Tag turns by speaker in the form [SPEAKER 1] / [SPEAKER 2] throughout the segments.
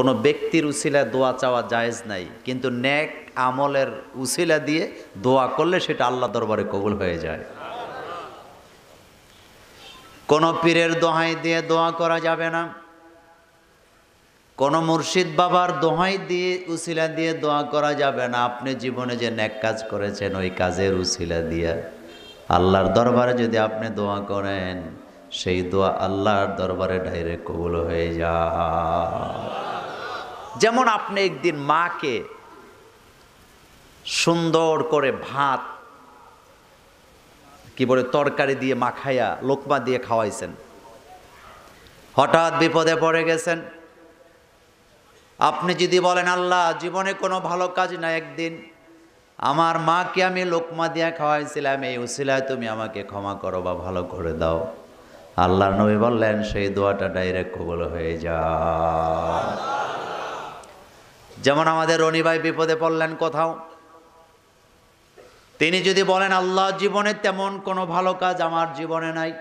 [SPEAKER 1] কোনো ব্যক্তির উসিলা দোয়া চাওয়া জায়েজ নাই, কিন্তু ন্যাক আমলের উসিলা দিয়ে দোয়া করলে সেটা আল্লাহ দরবারে কবুল হয়ে যায়। কোনো পীরের দোহাই দিয়ে দোয়া করা যাবে না। কোনো মুর্শিদ বাবার দোহাই দিয়ে উসিলা দিয়ে দোয়া করা যাবে না। আপনি জীবনে যে ন্যাক কাজ করেছেন, ওই কাজের উসিলা দিয়ে আল্লাহর দরবারে যদি আপনি দোয়া করেন, সেই দোয়া আল্লাহর দরবারে ডাইরেক্ট কবুল হয়ে যায়। যেমন আপনি একদিন মাকে সুন্দর করে ভাত, কি বলে, তরকারি দিয়ে মাখাইয়া লোকমা দিয়ে খাওয়াইছেন। হঠাৎ বিপদে পড়ে গেছেন। আপনি যদি বলেন, আল্লাহ, জীবনে কোনো ভালো কাজ না একদিন। আমার মাকে আমি লোকমা দিয়া খাওয়াইছিলাম, এই উসিলায় তুমি আমাকে ক্ষমা করো বা ভালো করে দাও। আল্লাহ নবী বললেন, সেই দোয়াটা ডাইরেক্ট কবল হয়ে যা। যেমন আমাদের রনি ভাই বিপদে পড়লেন কোথাও। তিনি যদি বলেন, আল্লাহ জীবনে তেমন কোনো ভালো কাজ আমার জীবনে নাই।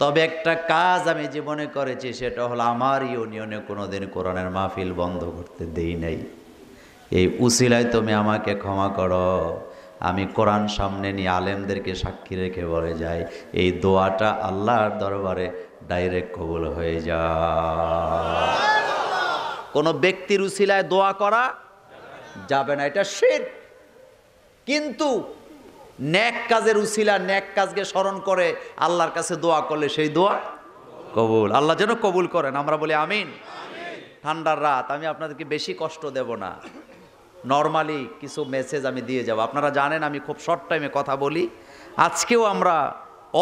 [SPEAKER 1] তবে একটা কাজ আমি জীবনে করেছি, সেটা হলো আমার ইউনিয়নে কোনোদিন কোরআনের মাহফিল বন্ধ করতে দেই নাই। এই উসিলায় তুমি আমাকে ক্ষমা করো। আমি কোরআন সামনে নিয়ে আলেমদেরকে সাক্ষী রেখে বলে যাই, এই দোয়াটা আল্লাহর দরবারে ডাইরেক্ট কবুল হয়ে যায়। কোনো ব্যক্তির উসিলায় দোয়া করা যাবে না, এটা শির। কিন্তু ন্যাক কাজের উসিলা ন্যাক কাজকে স্মরণ করে আল্লাহর কাছে দোয়া করলে সেই দোয়া কবুল। আল্লাহ যেন কবুল করেন, আমরা বলি আমিন। ঠান্ডার রাত, আমি আপনাদেরকে বেশি কষ্ট দেব না। নর্মালি কিছু মেসেজ আমি দিয়ে যাব। আপনারা জানেন আমি খুব শর্ট টাইমে কথা বলি। আজকেও আমরা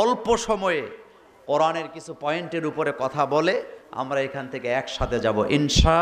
[SPEAKER 1] অল্প সময়ে কোরআনের কিছু পয়েন্টের উপরে কথা বলে আমরা এখান থেকে একসাথে যাব। ইনশা